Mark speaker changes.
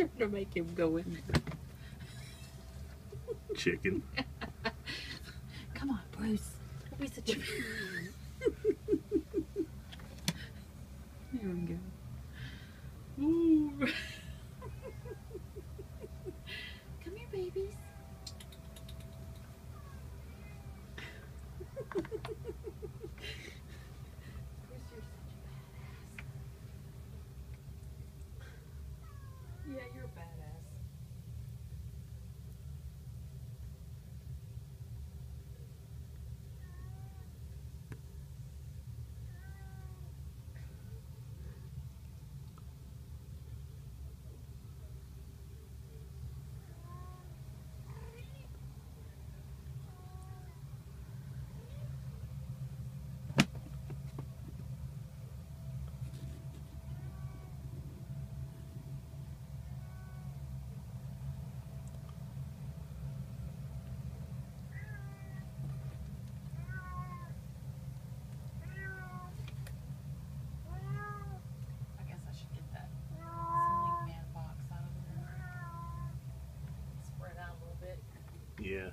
Speaker 1: trying to make him go in there.
Speaker 2: Chicken.
Speaker 1: Come on, Bruce. Don't be such a. there we go. Ooh. Come here, babies. Bruce, you're such a badass. Yeah.